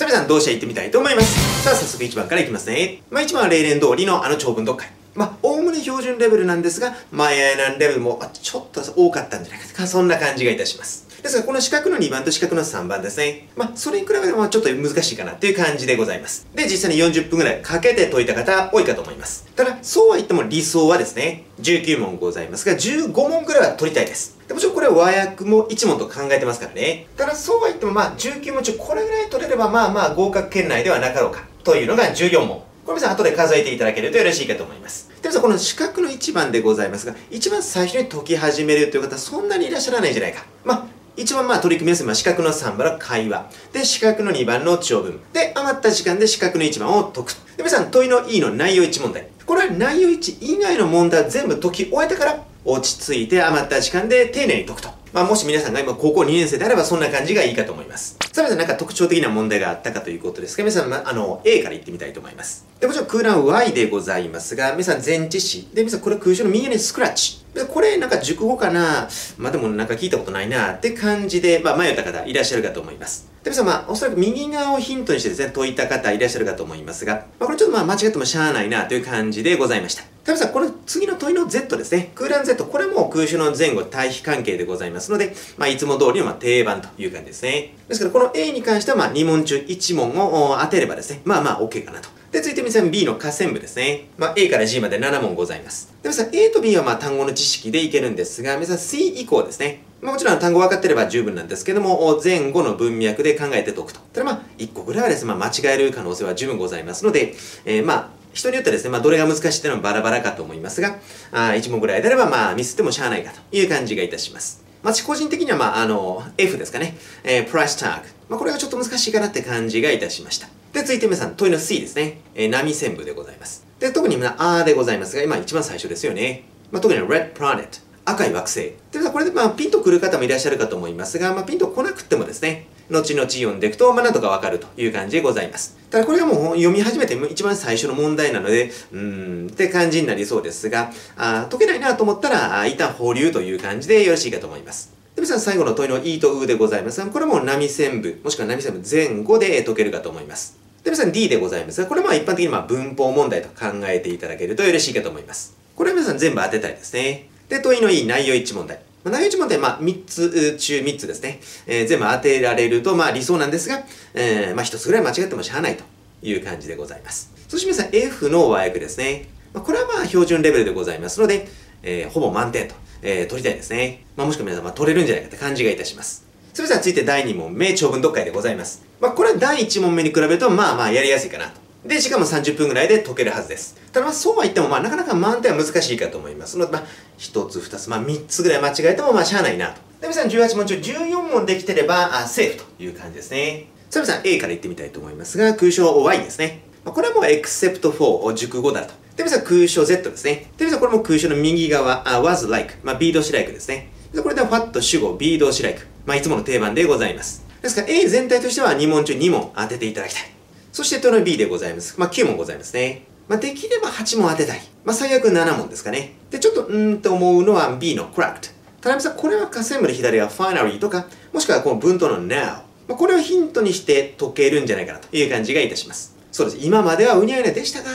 それでは、同社行ってみたいと思います。さあ、早速1番からいきますね。まあ1番は例年通りのあの長文読解。まあ、おおむね標準レベルなんですが、前なんレベルも、ちょっと多かったんじゃないかとかそんな感じがいたします。ですが、この四角の2番と四角の3番ですね。まあ、それに比べてもちょっと難しいかなっていう感じでございます。で、実際に40分ぐらいかけて解いた方多いかと思います。ただ、そうは言っても理想はですね、19問ございますが、15問ぐらいは取りたいです。でもちろんこれは和訳も1問と考えてますからね。ただ、そうは言ってもまあ、19問中これぐらい取れればまあまあ合格圏内ではなかろうか。というのが14問。これ皆さん後で数えていただけるとよろしいかと思います。でもこの四角の1番でございますが、一番最初に解き始めるという方そんなにいらっしゃらないんじゃないか。まあ、一番まあ取り組みやすい、まあ、四角の3番の会話。で、四角の2番の長文。で、余った時間で四角の1番を解く。で、皆さん問いの E の内容1問題。これは内容1以外の問題全部解き終えてから落ち着いて余った時間で丁寧に解くと。まあ、もし皆さんが今高校2年生であればそんな感じがいいかと思います。さあ皆さんなんか特徴的な問題があったかということですが、皆さん、まあの、A から言ってみたいと思います。で、もちろん空欄 Y でございますが、皆さん前置詞。で、皆さんこれ空所の右にスクラッチ。これなんか熟語かな？まあでもなんか聞いたことないなって感じで、まあ迷った方いらっしゃるかと思います。で、皆さんまあおそらく右側をヒントにしてですね、解いた方いらっしゃるかと思いますが、まあこれちょっとまあ間違ってもしゃあないなという感じでございました。タミさん、この次の問いの Z ですね。空欄 Z、これも空所の前後対比関係でございますので、まあ、いつも通りのま定番という感じですね。ですから、この A に関しては、まあ、2問中1問を当てればですね、まあまあ OK かなと。で、続いて皆さん B の下線部ですね。まあ、A から G まで7問ございます。で、皆さん A と B はまあ単語の知識でいけるんですが、皆さん C 以降ですね。まあ、もちろん単語分かってれば十分なんですけども、前後の文脈で考えて解くと。ただまあ、1個ぐらいはですね、まあ、間違える可能性は十分ございますので、えー、まあ、人によってですね、まあ、どれが難しいっていうのはバラバラかと思いますが、あ1問ぐらいであれば、まあ、ミスってもしゃあないかという感じがいたします。まあ、個人的には、まあ、あの、F ですかね。えー、プライスターグ。まあ、これがちょっと難しいかなって感じがいたしました。で、続いて皆さん、問いの C ですね。えー、波線部でございます。で、特に皆、あーでございますが、今一番最初ですよね。まあ、特に Red Planet。赤い惑星。で、これで、まあ、ピンとくる方もいらっしゃるかと思いますが、まあ、ピンと来なくてもですね、後々読んでいくと、まあ、なんとかわかるという感じでございます。ただこれがもう読み始めて一番最初の問題なので、うーんって感じになりそうですが、あ解けないなと思ったら、一旦保留という感じでよろしいかと思います。で、皆さん最後の問いの E と U でございますが、これも波線部、もしくは波線部前後で解けるかと思います。で、皆さん D でございますが、これも一般的にま文法問題と考えていただけるとよろしいかと思います。これは皆さん全部当てたいですね。で、問いの E 内容一致問題。まあ、内容一問題、まあ、3つ中3つですね。えー、全部当てられると、まあ、理想なんですが、えー、まあ、1つぐらい間違ってもしゃあないという感じでございます。そして皆さん、F の和訳ですね。まあ、これはまあ、標準レベルでございますので、えー、ほぼ満点と、えー、取りたいですね。まあ、もしくは皆さん、まあ、取れるんじゃないかって感じがいたします。それでは続いて第2問目、長文読解でございます。まあ、これは第1問目に比べると、まあまあ、やりやすいかなと。で、しかも30分ぐらいで解けるはずです。ただまあそうは言ってもまあなかなか満点は難しいかと思いますので、まあ1つ2つ、まあ3つぐらい間違えてもまあしゃあないなと。で、皆さん18問中14問できてればあセーフという感じですね。さあ皆さん A から言ってみたいと思いますが、空想 Y ですね。まあ、これはもう except for 熟語だと。で、皆さん空想 Z ですね。で、皆さんこれも空想の右側、あ was like、まあ B 動詞 like ですね。で、これで what 主語 B 動詞 like。まあいつもの定番でございます。ですから A 全体としては2問中2問当てていただきたい。そしてトの B でございます。まあ、9問ございますね。まあ、できれば8問当てたい。まあ、最悪7問ですかね。で、ちょっと、うーんと思うのは B の cracked。田辺さん、これは下線部で左は finally とか、もしくはこの文頭の now。まあ、これをヒントにして解けるんじゃないかなという感じがいたします。そうです。今まではうにゃうにゃでしたが、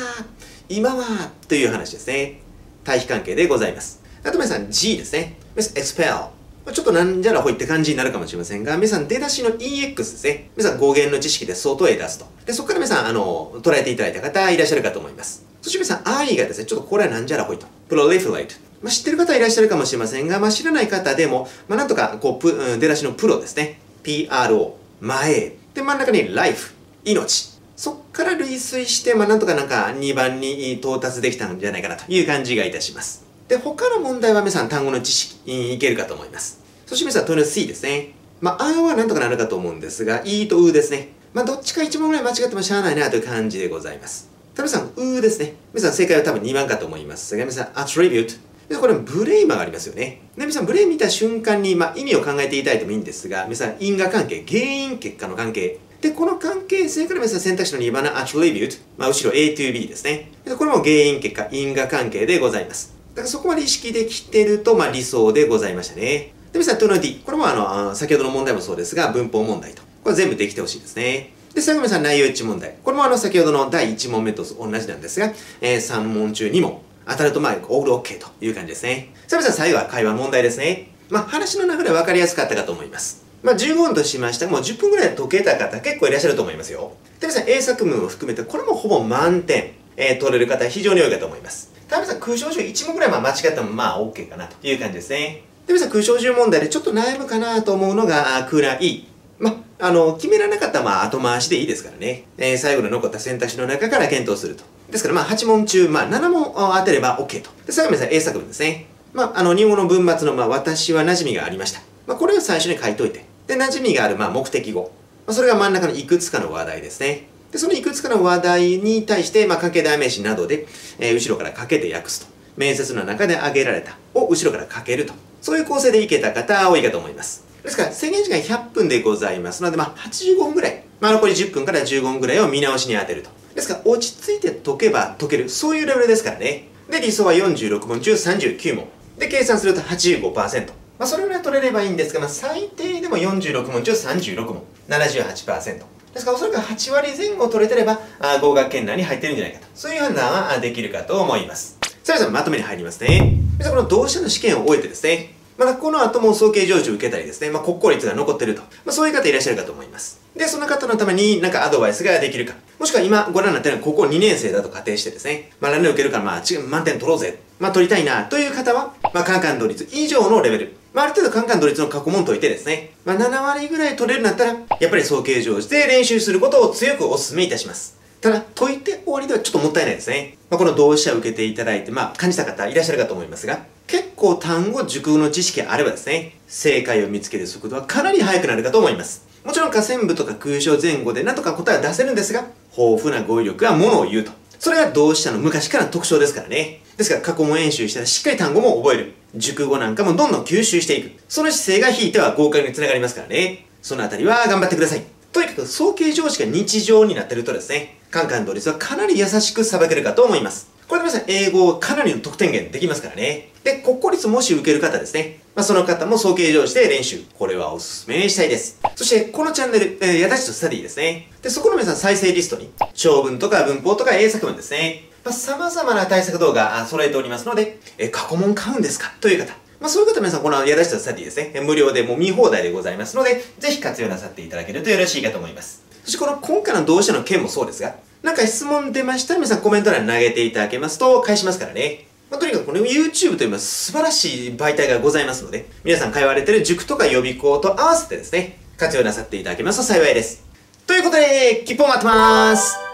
今は、という話ですね。対比関係でございます。あと皆さん G ですね。expel。ちょっとなんじゃらほいって感じになるかもしれませんが、皆さん出だしの EX ですね。皆さん語源の知識で外へ出すと。で、そこから皆さん、あの、捉えていただいた方いらっしゃるかと思います。そして皆さん、I がですね、ちょっとこれはなんじゃらほいと。proliferate。まあ、知ってる方いらっしゃるかもしれませんが、まあ、知らない方でも、まあ、なんとか、こう、プ、出だしのプロですね。PRO。前。で、真ん中に life。命。そっから類推して、まあ、なんとかなんか2番に到達できたんじゃないかなという感じがいたします。で、他の問題は皆さん単語の知識いけるかと思います。そして皆さん、問いの C ですね。まあ、あはなんとかなるかと思うんですが、E とうですね。まあ、どっちか1問ぐらい間違ってもしゃあないなという感じでございます。た皆さん、うですね。皆さん、正解は多分2番かと思いますが、皆さん、attribute。これ、ブレイマがありますよね。で、皆さん、ブレイ見た瞬間に、まあ、意味を考えていただいてもいいんですが、皆さん、因果関係、原因、結果の関係。で、この関係性から皆さん選択肢の2番の attribute、まあ、後ろ A to B ですね。これも原因、結果、因果関係でございます。だからそこまで意識できてると、まあ、理想でございましたね。で、皆さん、トゥの D。これもあの、先ほどの問題もそうですが、文法問題と。これ全部できてほしいですね。で、最後皆さん内容一問題。これもあの先ほどの第1問目と同じなんですが、えー、3問中2問。当たるとまあ、オールオッケーという感じですね。さあ皆さん最後は会話問題ですね。まあ話の流れ分かりやすかったかと思います。まあ15分としましてもう10分ぐらい解けた方結構いらっしゃると思いますよ。で皆さん A 作文を含めてこれもほぼ満点、えー、取れる方非常に多いかと思います。ただ皆さ空想上1問ぐらいまあ間違ってもまあ OK かなという感じですね。で皆さん空想中問題でちょっと悩むかなと思うのがくらい。まあ、あの、決められなかったらまあ後回しでいいですからね。えー、最後に残った選択肢の中から検討すると。ですからまあ8問中、まあ7問当てれば OK と。で、最後皆さん A 作文ですね。まあ、あの、日本の文末のまあ私は馴染みがありました。まあ、これを最初に書いといて。で、馴染みがあるまあ目的語。まあ、それが真ん中のいくつかの話題ですね。で、そのいくつかの話題に対して、まあ、関係代名詞などで、えー、後ろからかけて訳すと。面接の中で挙げられたを後ろからかけると。そういう構成でいけた方多いかと思います。ですから、制限時間100分でございますので、まあ、85分ぐらい。まあ、残り10分から15分ぐらいを見直しに当てると。ですから、落ち着いて解けば解ける。そういうレベルですからね。で、理想は46問中39問。で、計算すると85%。まあ、それぐらい取れればいいんですが、まあ、最低でも46問中36問。78%。ですからおそらく8割前後取れてれば、あ合格圏内に入ってるんじゃないかと。そういう判断はできるかと思います。さあ皆さんまとめに入りますね。皆さんこの同志社の試験を終えてですね、またこの後も早慶上司を受けたりですね、まあ、国公立が残ってると。まあ、そういう方いらっしゃるかと思います。で、その方のためになんかアドバイスができるか。もしくは今ご覧になったように高校2年生だと仮定してですね、まあ、来年受けるからまあ、満点取ろうぜ。まあ、取りたいなという方は、まあ、カンカン度率以上のレベル。まあ、ある程度カンカン度率の過去問解いてですね、まあ、7割ぐらい取れるんだったら、やっぱり早慶上司で練習することを強くお勧めいたします。ただ、解いて終わりではちょっともったいないですね。まあ、この同志社を受けていただいて、まあ、感じた方いらっしゃるかと思いますが、結構単語、熟の知識あればですね、正解を見つける速度はかなり速くなるかと思います。もちろん河川部とか空想前後でなんとか答えは出せるんですが、豊富な語彙力がものを言うと。それが同志社の昔からの特徴ですからね。ですから過去問演習したらしっかり単語も覚える。熟語なんかもどんどん吸収していく。その姿勢が引いては合格につながりますからね。そのあたりは頑張ってください。とにかく早慶常識が日常になってるとですね、カンカン同率はかなり優しく裁けるかと思います。これで皆さん、英語をかなりの得点源できますからね。で、国公立もし受ける方ですね。まあ、その方も早計上して練習。これはおすすめしたいです。そして、このチャンネル、えー、やだちとスタディですね。で、そこの皆さん再生リストに、長文とか文法とか英作文ですね。まあ、様々な対策動画揃えておりますので、え、過去問買うんですか？という方。まあ、そういう方皆さん、このやだちとスタディですね。無料でもう見放題でございますので、ぜひ活用なさっていただけるとよろしいかと思います。そしてこの今回の同志社の件もそうですが、なんか質問出ましたら皆さんコメント欄に投げていただけますと返しますからね。まあ、とにかくこの YouTube というのは素晴らしい媒体がございますので、皆さん通われてる塾とか予備校と合わせてですね、活用なさっていただけますと幸いです。ということで、切符を待ってまーす